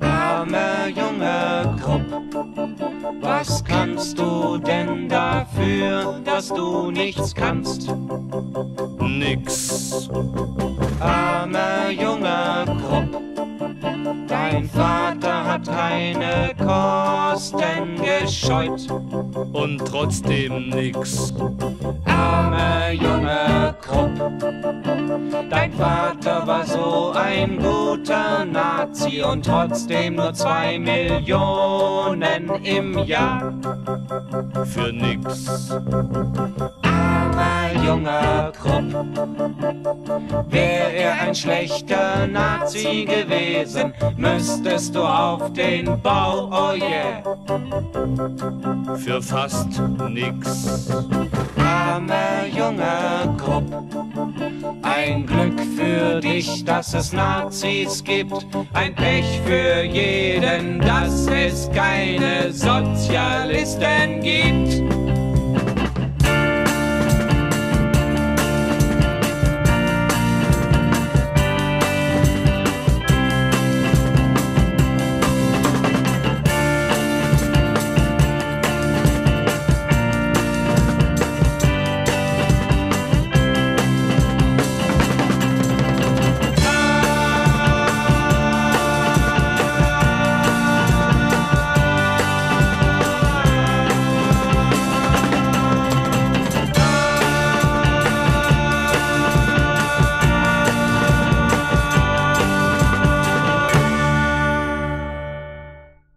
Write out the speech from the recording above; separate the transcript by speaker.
Speaker 1: Armer junger Krupp, was kannst du denn dafür, dass du nichts kannst?
Speaker 2: Nix.
Speaker 1: Dein Vater hat keine Kosten gescheut.
Speaker 2: Und trotzdem nix.
Speaker 1: Armer junger Krupp, dein Vater war so ein guter Nazi und trotzdem nur zwei Millionen im Jahr.
Speaker 2: Für nix.
Speaker 1: Junger Krupp, wär er ein schlechter Nazi gewesen, müsstest du auf den Bau, oh yeah.
Speaker 2: Für fast nix.
Speaker 1: Armer junger Krupp, ein Glück für dich, dass es Nazis gibt, ein Pech für jeden, dass es keine Sozialisten gibt.